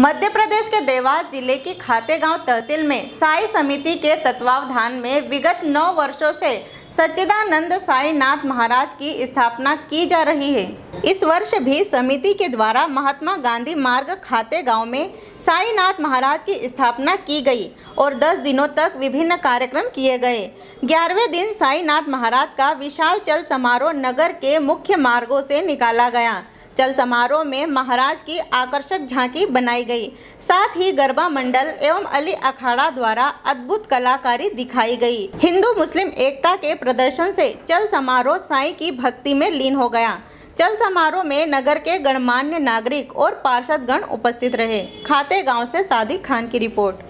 मध्य प्रदेश के देवास ज़िले की खातेगांव तहसील में साई समिति के तत्वावधान में विगत नौ वर्षों से सच्चिदानंद साईनाथ महाराज की स्थापना की जा रही है। इस वर्ष भी समिति के द्वारा महात्मा गांधी मार्ग खाते गाँव में साईनाथ महाराज की स्थापना की गई और 10 दिनों तक विभिन्न कार्यक्रम किए गए। ग्यारहवें दिन साईनाथ महाराज का विशाल चल समारोह नगर के मुख्य मार्गों से निकाला गया। चल समारोह में महाराज की आकर्षक झांकी बनाई गई। साथ ही गरबा मंडल एवं अली अखाड़ा द्वारा अद्भुत कलाकारी दिखाई गई। हिंदू मुस्लिम एकता के प्रदर्शन से चल समारोह साईं की भक्ति में लीन हो गया। चल समारोह में नगर के गणमान्य नागरिक और पार्षद गण उपस्थित रहे। खाते गाँव से सादिक खान की रिपोर्ट।